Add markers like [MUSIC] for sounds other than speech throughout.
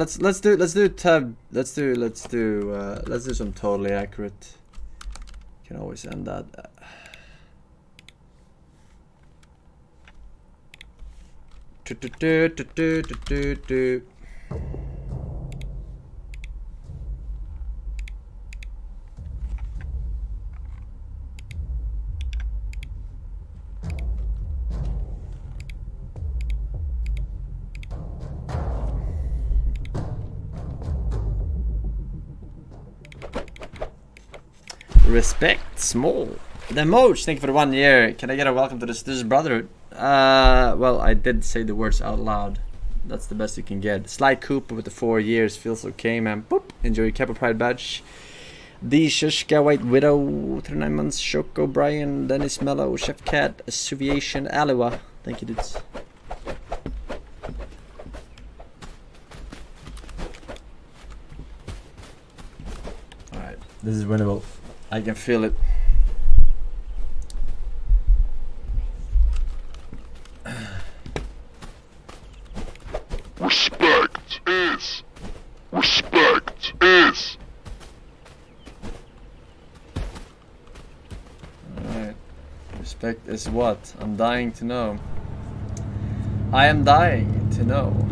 Let's let's do let's do tab let's do let's do uh, let's do some totally accurate. Can always end that. Do, do, do, do, do, do, do, Respect small. The Moch, thank you for the one year. Can I get a welcome to this Stitches Brotherhood? Uh, well, I did say the words out loud. That's the best you can get. Sly Cooper with the four years feels okay, man. Boop. Enjoy your Kappa Pride badge. The Shushka White Widow, 39 months. Shook O'Brien, Dennis Mello, Chef Cat, Assuviation, Aliwa. Thank you, dudes. Alright, this is winnable. I can feel it. Respect is. Respect is. Alright. Respect is what? I'm dying to know. I am dying to know.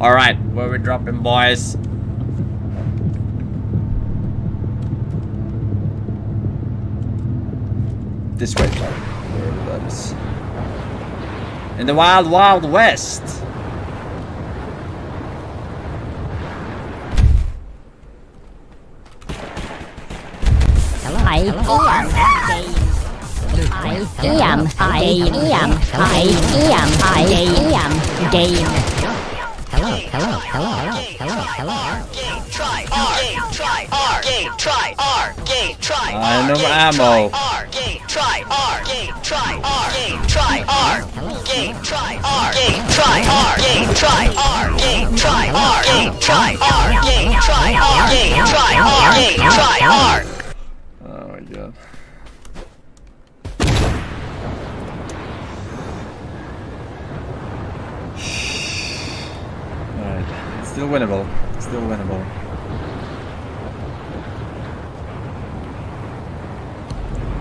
Alright, where we dropping, boys? This way, probably. Wherever that is. In the wild, wild west. I am I am I am I am I am game. Hello, hello, hello, hello, hello, hello. Try R, game, try R, game, try R, game, try I R, know game, ammo. try R, game, try R, game, try R, game, try R, game, try R, game, try R, game, try R, game, try R, game, try R, game, try R, game, try R, game, try R. Oh my god. Alright, still winnable. Still winnable.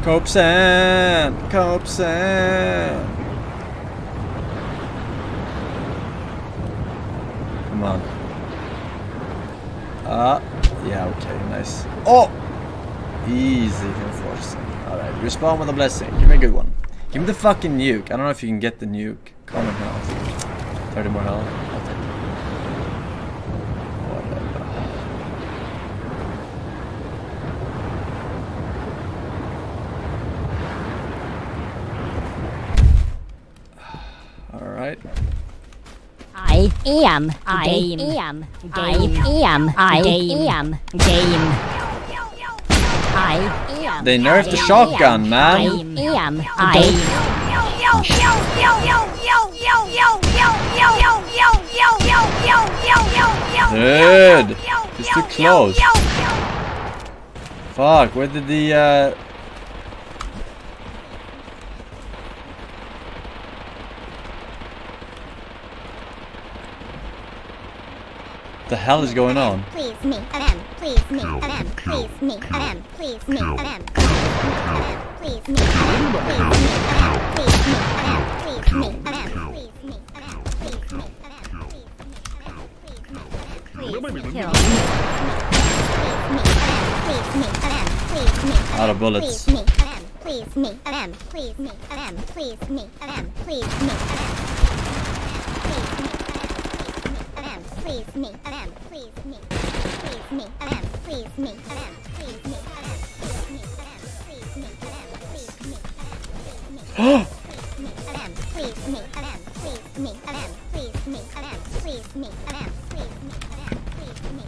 Cope sand! Cope sand! Come on. Ah, yeah, okay, nice. Oh! Easy enforcing. Alright, respawn with a blessing. Give me a good one. Give me the fucking nuke. I don't know if you can get the nuke. Common health. 30 more health. I'll take it. Whatever. Alright. I am I am I am I am game. I am They nerfed the shotgun, man. I am I Dude! It's too close. Fuck, where did the, uh... The hell is going on? Please me, adam, please me, adam, please me, adam, please me, adam, please me, adam, please me, adam, please me, adam, please me, adam, please me, adam, please me, adam, please me, please kill. Please me, adam, please me, adam, Out of bullets. please me, adam, please me, adam, please me, adam, please me, please me, please me, please me, please me, please me, me, adam, please me, me, adam, please me, me, adam, please me, me, adam, please me, me, adam, please me.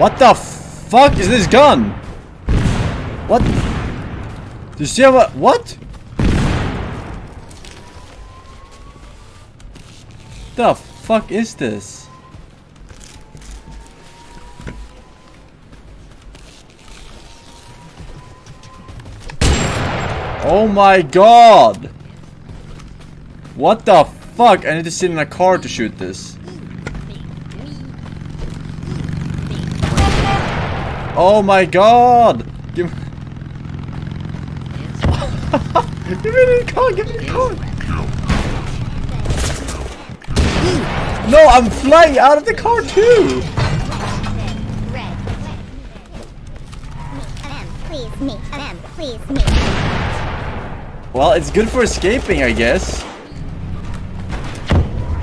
What the fuck is this gun? What? Do you see what? What? The fuck is this? Oh my god! What the fuck? I need to sit in a car to shoot this. Oh my god! Give me... [LAUGHS] give me the car, give me the car! No, I'm flying out of the car too! Please me, please me. Well, it's good for escaping, I guess.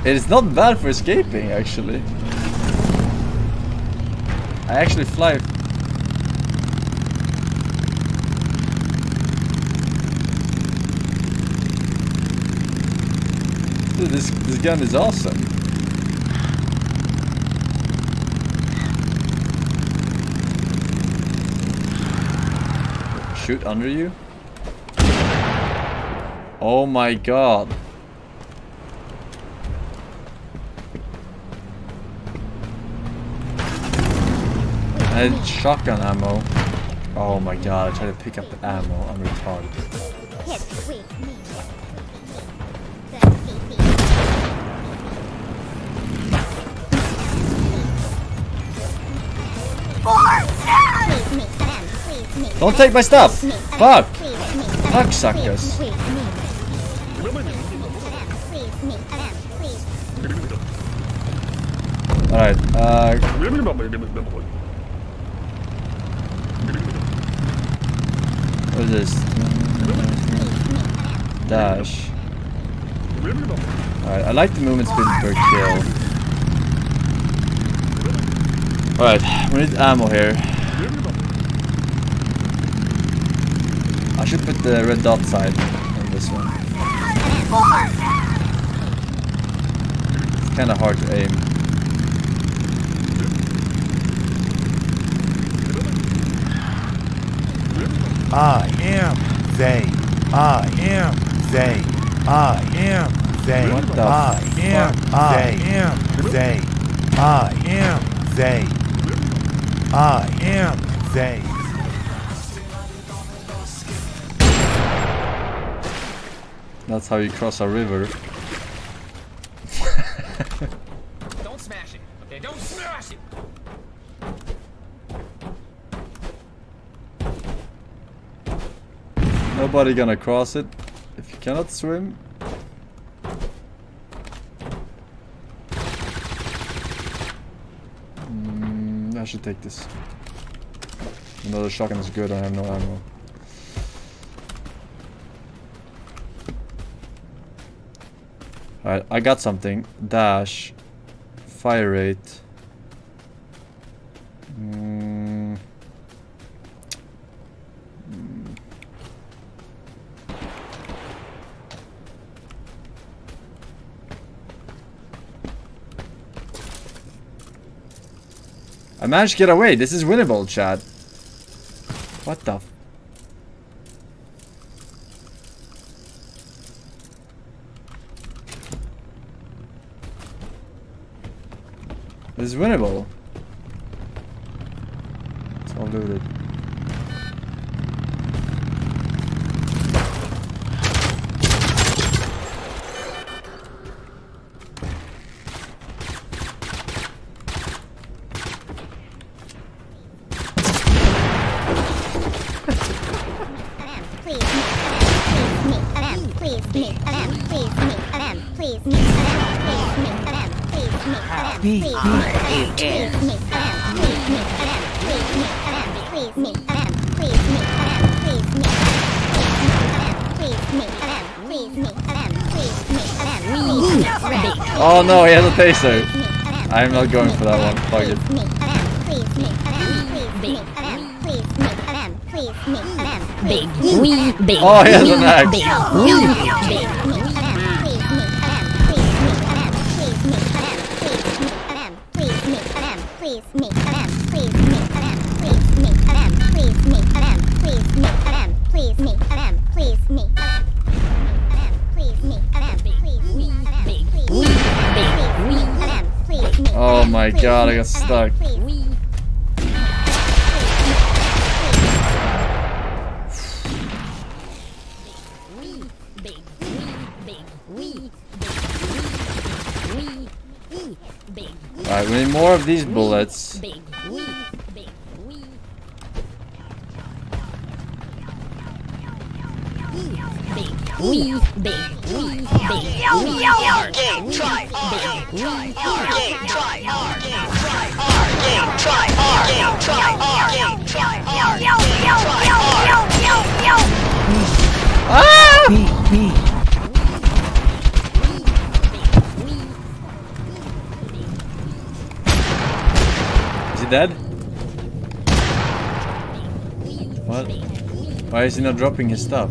It is not bad for escaping, actually. I actually fly. Dude, this this gun is awesome. Shoot under you? Oh my god. Had shotgun ammo. Oh my god, I tried to pick up the ammo. I'm retarded. Don't take my stuff! Fuck! Fuck suckers. Alright, uh, what is this? Dash. Alright, I like the movement speed per kill. Alright, we need ammo here. I should put the red dot side on this one. It's kinda hard to aim. I am they. I am they. I am they. I am? I am they. I am they. I am they. That's how you cross a river. Don't smash it. Okay, don't smash it. Nobody gonna cross it if you cannot swim. Mm, I should take this. Another shotgun is good, I have no ammo. Alright, I got something. Dash. Fire rate. Mm. I managed to get away. This is winnable, Chad. What the? This is winnable. say so. I'm not going for that one. Fuck it. Big, wee, big, oh, he has an. Big, wee, big. my please. god, I got stuck. Please. Alright, we need more of these bullets. Big, big, Ah! Is he dead? What? Why is he not dropping his stuff?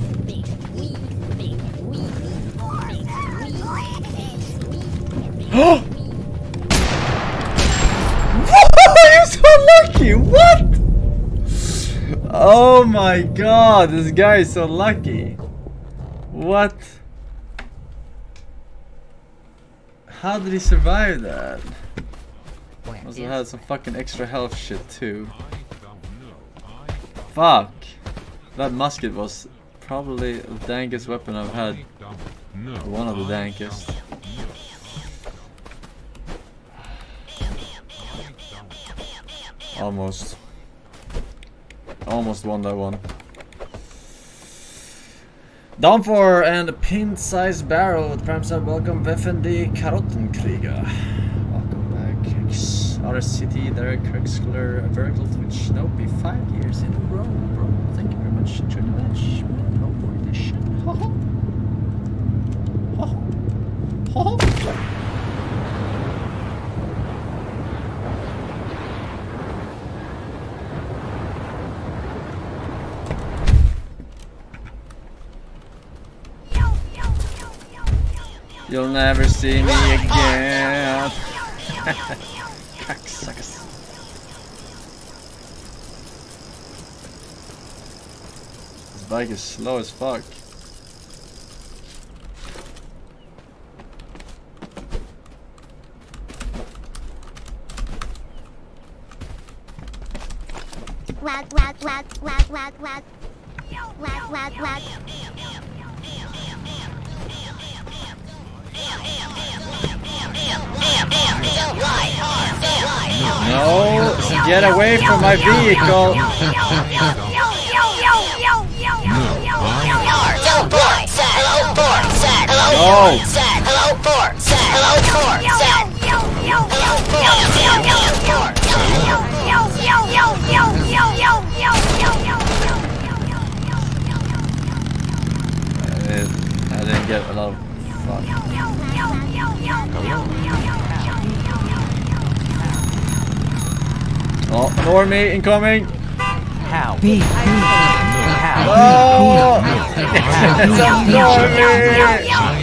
[LAUGHS] You're so lucky! What? Oh my god, this guy is so lucky. What? How did he survive that? Must have had some fucking extra health shit too. Fuck. That musket was probably the dankest weapon I've had. One of the dankest. Almost. Almost won that one. Down for and a pint-sized barrel with Prime Sub. Welcome FND Karottenkrieger. Welcome back. RSCT, Derek Krexler, Vertical Twitch. Nope, be five years in a row, bro. Thank you very much. Enjoy the match. No more shit. Ho ho. Ho ho. Ho ho. You'll never see me again. Cocksuckers. [LAUGHS] This bike is slow as fuck. Wag, wag, wag, wag, wag, wag. Wag, wag, wag. No, get away from my vehicle. [LAUGHS] No! Hello. Hello, For me, incoming. How? Be. How? Oh! it's [LAUGHS] a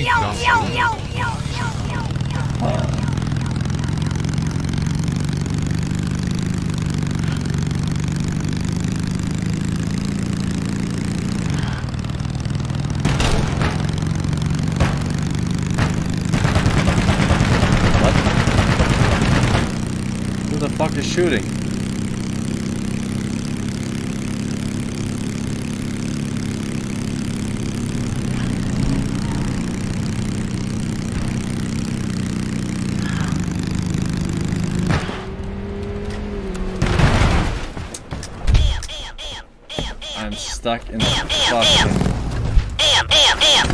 fucking. Am, am, am.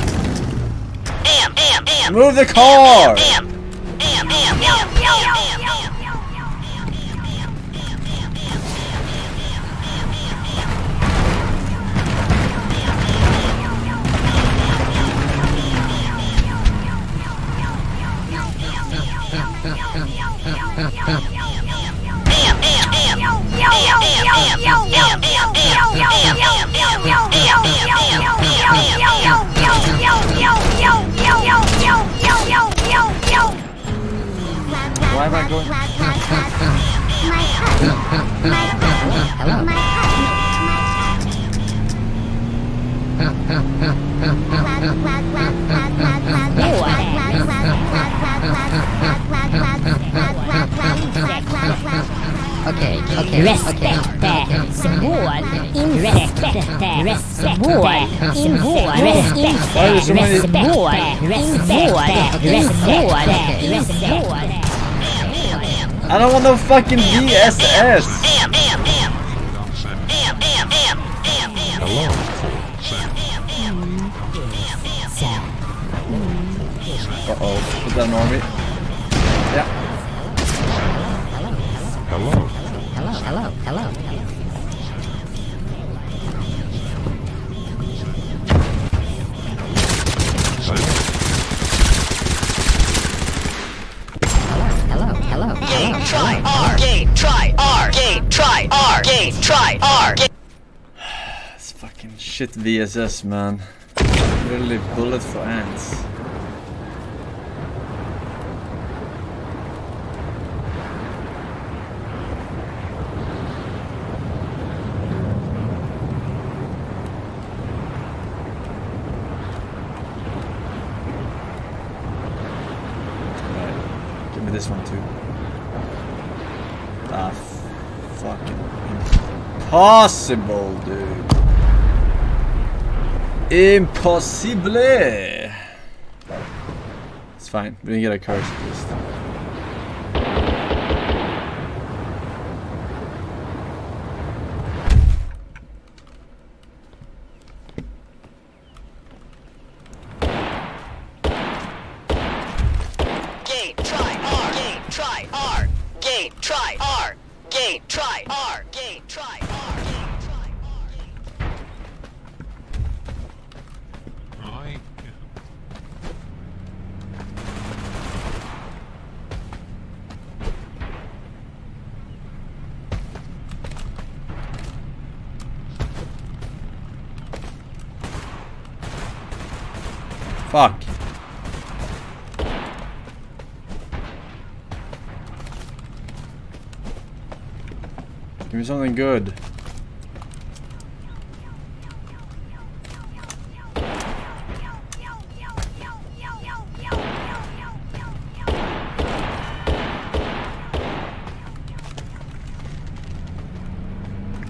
Am, am, am. Move the car! Am, am, am, am, am, am. Why am I going? My Why am I going? okay, okay, respect okay. symbol in respect respect symbol in respect. Respect. Symbol respect. Respect. Symbol I don't want no fucking VSS. Hello. Uh oh, is that an orbit? Yeah. Hello. Hello, hello, hello. Try R. Game, try R. Game. [SIGHS] It's fucking shit VSS, man. Literally bullet for ants. Right. Give me this one too. Ah, f- fucking impossible, dude. Impossible! It's fine. We didn't get a curse at. Good.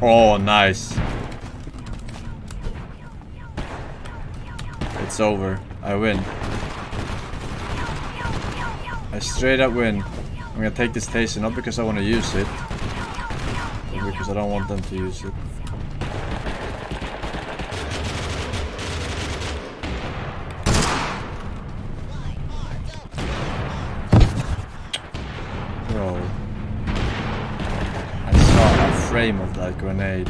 Oh, nice. It's over. I win. I straight up win. I'm gonna take this taser not because I want to use it, but because I don't want them to use it. Bro. I saw a frame of that grenade.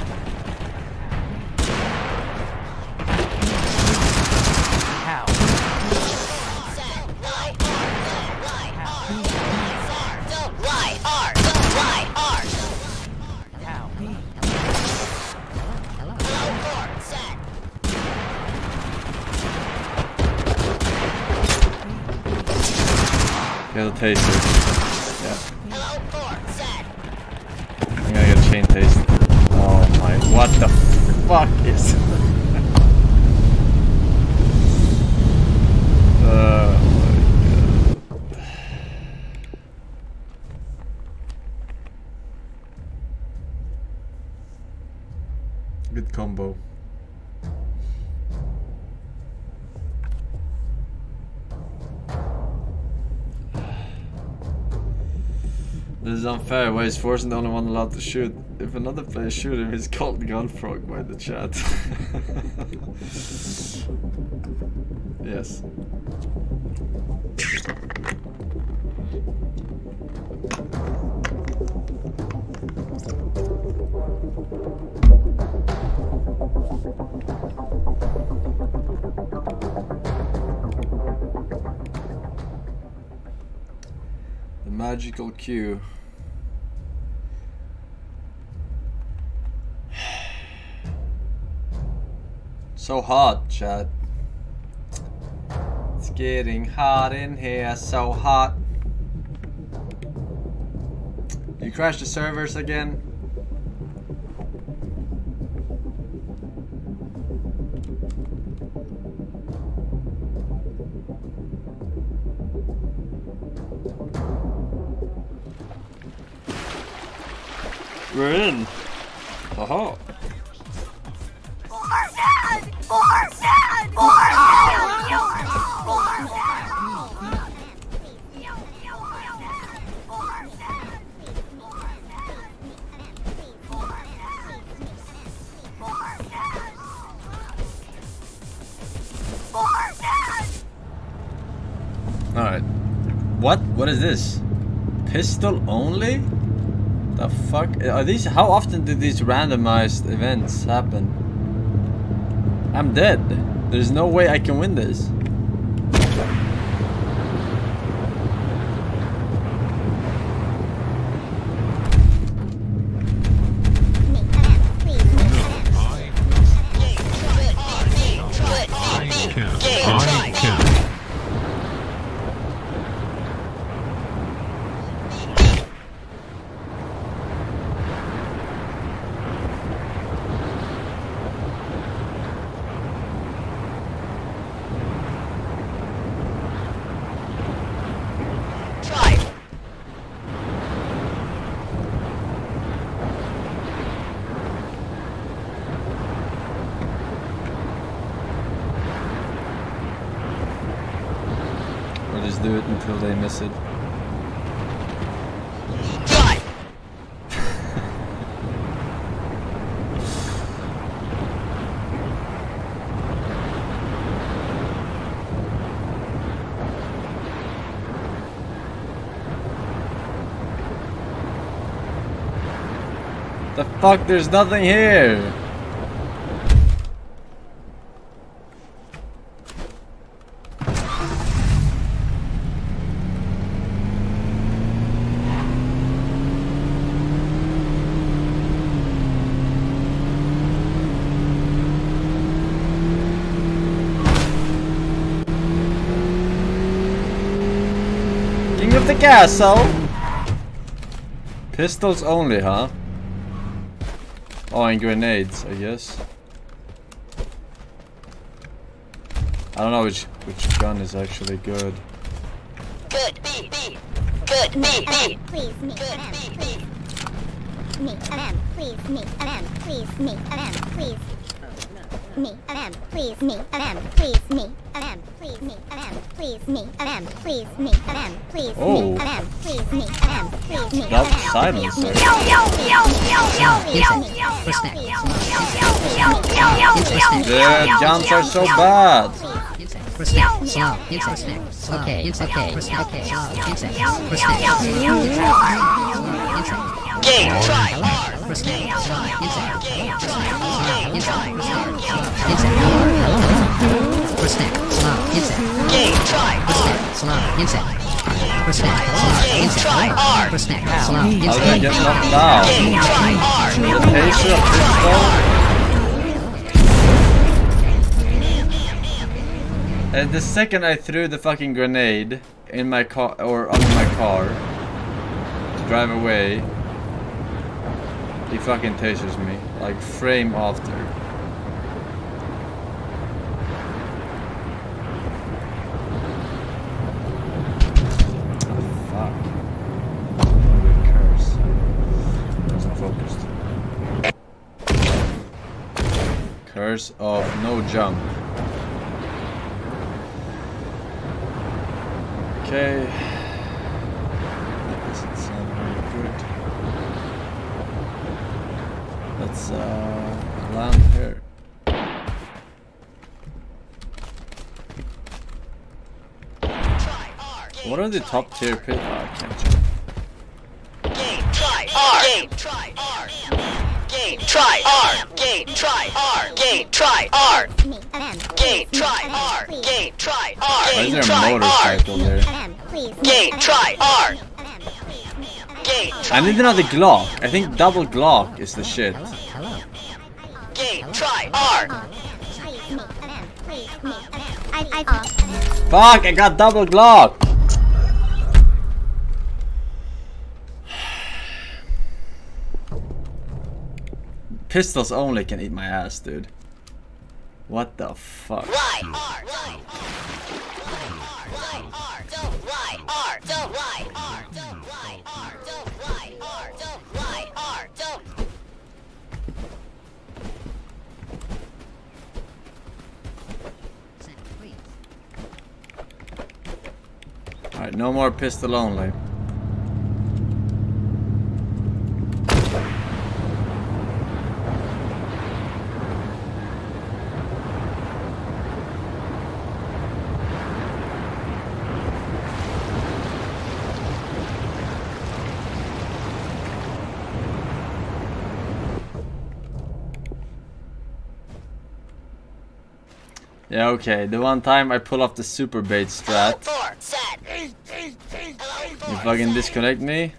Good combo. This is unfair. Why is Forsen the only one allowed to shoot? If another player shoot him, he's called Gunfrog by the chat. [LAUGHS] yes. Magical cue. [SIGHS] So hot, chat. It's getting hot in here, so hot. You crashed the servers again? We're in. Aha. Alright. What? What is this? Pistol only? The fuck? Are these? How often do these randomized events happen? I'm dead. There's no way I can win this. Until they miss it. [LAUGHS] The fuck? There's nothing here. King of the castle. Pistols only, huh? Oh, and grenades, I guess. I don't know which which gun is actually good. Good, B, B. Good, B, B. Please, me, Good, FM, B. B. Me, FM, please, me, FM, please, me, FM, please. Me, FM, please, me, FM, please, me, FM, please, me, FM, please, me, FM, please, me, FM, please, Oh. me, FM, please, me, FM, please, me, That's FM, silence, please, sir. me, The jumps are so bad. Insect. Slow. Insect. Snack. Okay. Insect. Okay. Okay. Slow. Insect. Snack. Insect. Game, try. For snack. Slow. Insect. Slow. Insect. Insect. Hello. For snack. Slow. Insect. Game, try. For snack. Slow. Insect. For snack. Slow. Game, Insect. I get knocked down? The taser, a pistol. And the second I threw the fucking grenade in my car or under my car to drive away, he fucking tasers me like frame after. Of no jump. Okay. That doesn't sound very good. Let's uh land here. Try. R. Game, What are the top tier pit? I can't check. Game, try. R. Game, try. R. Game, try. R. Game, try. R. Game, try. R. me, Game, try. R. Game, try. R. Game, try. R. motorcycle there? FM, please, me, Game, try. R. I need another Glock. I think double Glock is the shit. Game, try. R. please, me, FM, please, me, FM. I, I, Fuck! I got double Glock. Pistols only can eat my ass, dude. What the fuck? Right. R. Right. Right. R. Don't right. Don't right. Alright, no more pistol only. Yeah, okay. The one time I pull off the super bait strat, four, set. Hello, you fucking disconnect me.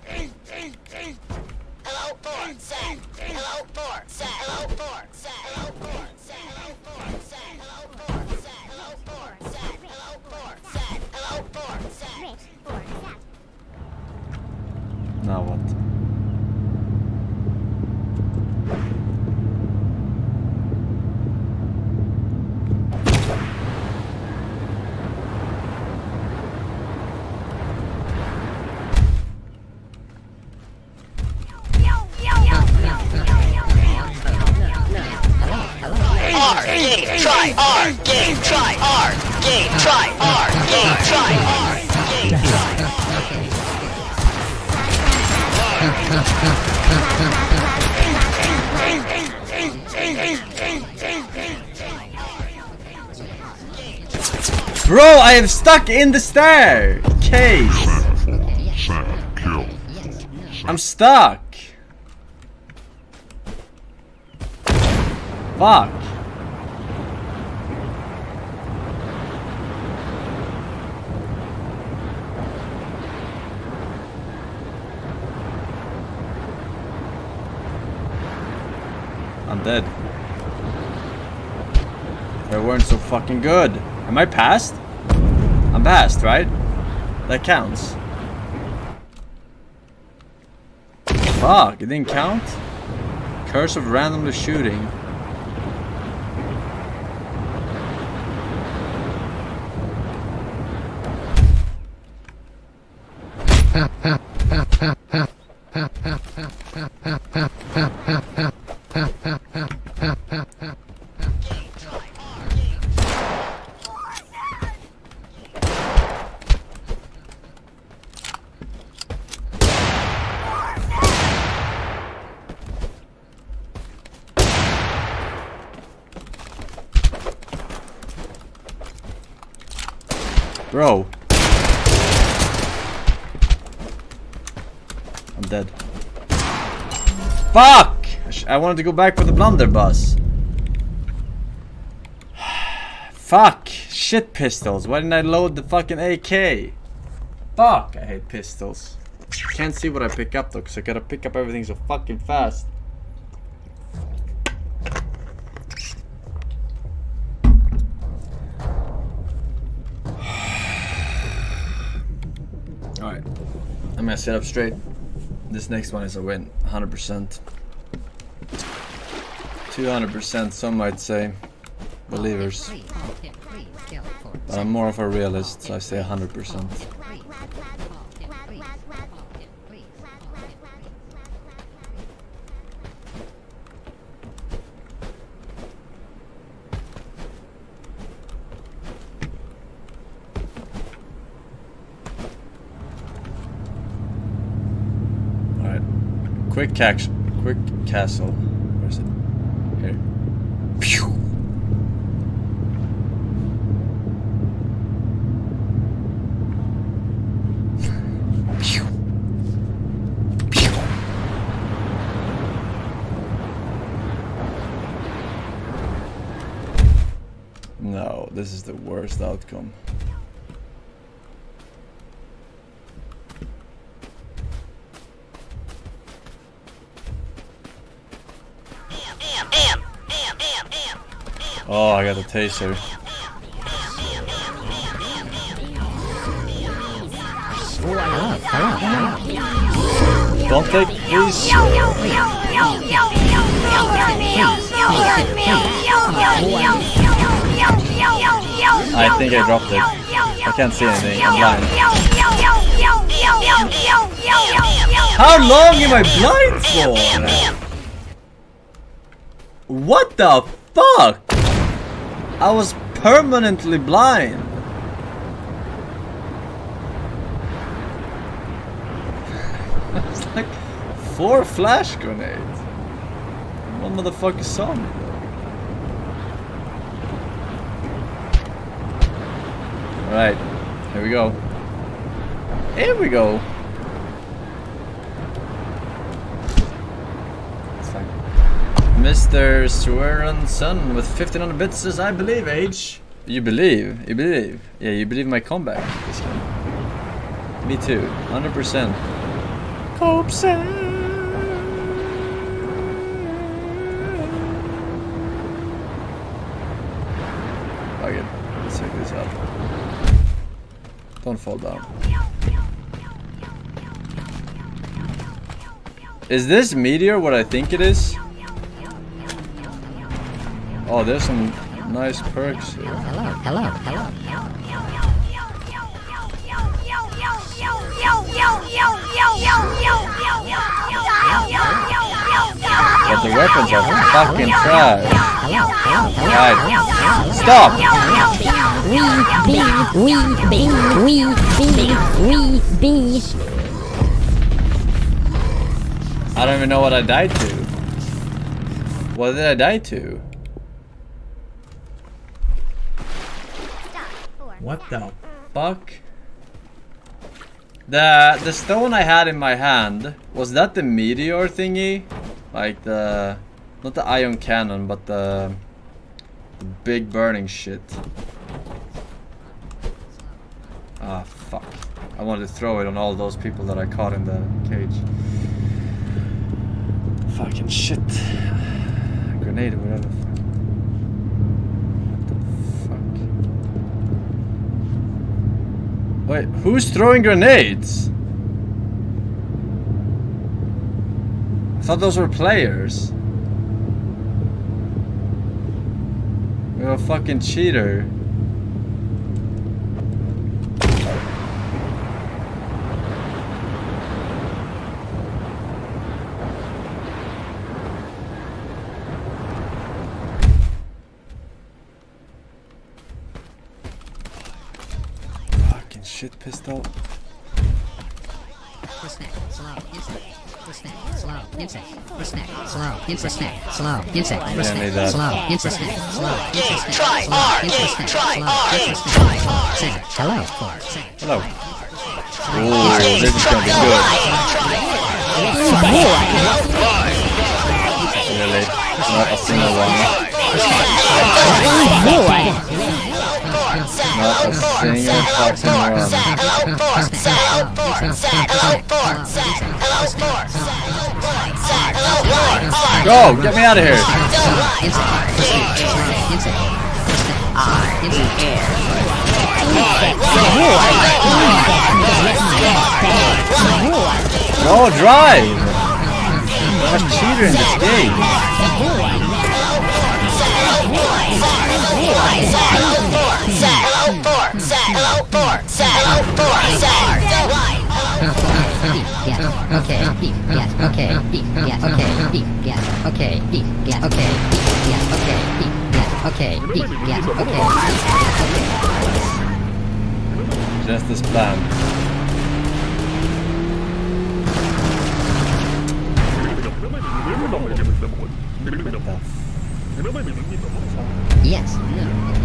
Try, R, game, try, R, game, try, R, game, try, R, game, try. Bro, I am stuck in the stair case. I'm stuck. Fuck. I'm dead. They weren't so fucking good. Am I passed? I'm passed, right? That counts. Fuck, it didn't count? Curse of randomly shooting. I'm dead. Fuck! I wanted to go back for the blunderbuss. [SIGHS] Fuck! Shit pistols. Why didn't I load the fucking AK? Fuck! I hate pistols. Can't see what I pick up though, cause I gotta pick up everything so fucking fast. [SIGHS] Alright. I'm gonna sit up straight. This next one is a win. 100%. 200%, some might say. Believers. But I'm more of a realist, so I say 100%. Alright. Quick cax quick castle. Where is it? Here. Pew! No, this is the worst outcome. Am, am, am, am, am. Oh, I got the taser. Don't take these. I think I dropped it. I can't see anything. I'm blind. How long am I blind for? What the fuck? I was permanently blind. [LAUGHS] it's like four flash grenades. One motherfucker saw me. Alright, here we go. Here we go. It's Mr. Swearenson with 1500 bits says, I believe, Age. You believe? You believe? Yeah, you believe my comeback. this game. Me too. 100%. Hope Fuck it. Let's check this out. Don't fall down. Is this meteor what I think it is? Oh, there's some nice perks here. Hello, hello, hello. But the weapons are fucking trash. Right. Stop! We be, we be, we be. I don't even know what I died to. What did I die to? What the fuck? The the stone I had in my hand was that the meteor thingy, like the not the ion cannon, but the, the big burning shit. Ah fuck! I wanted to throw it on all those people that I caught in the cage. Fucking shit! [SIGHS] Grenade, whatever. the Wait, who's throwing grenades? I thought those were players. You're a fucking cheater. Fucking shit pistol. Snap, slow, insect. Slow, insect. Snap, slow, insect. Snap, slow, insect. Yeah, I need that. Slow, insect. Slow, Slow, insect. try R, try R. Snap, Hello. Hello. Ooh, this is gonna be good. Really? Not a single one. Not a single fucking one. Go! Get me out of here! No, drive! A cheater in this game. Yeah, okay, yes, okay, yes, okay, yes, okay, yes, okay, yes, okay, yes, okay, yes, okay. Just as planned. Yes, no.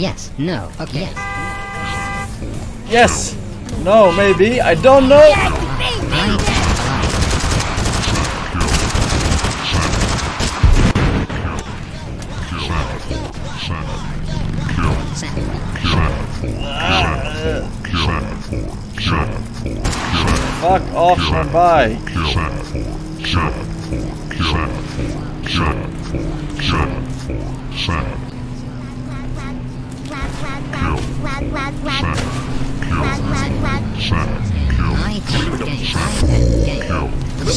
yes, no, okay, yes. Yes! No, maybe. I don't know! Fuck off my bike. The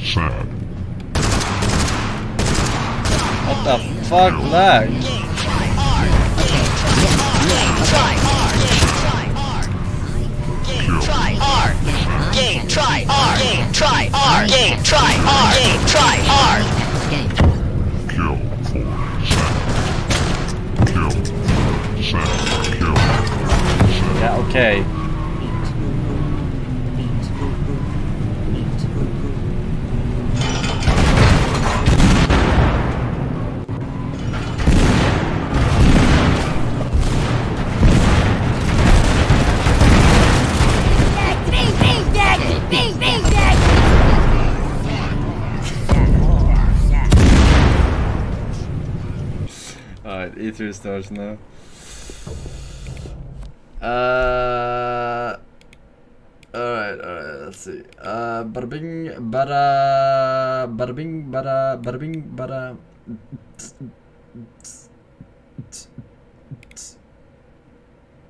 sad. What the fuck lag? Try R. Game. Try R. Game. Try R. Game. Try R. Game. Try R. Kill for sad. Kill for sad. Kill for sad. Yeah, okay. E3 now. Uh, alright, alright, let's see. Uh, bada bing, bada, bada bing, bada, bada bing, bada.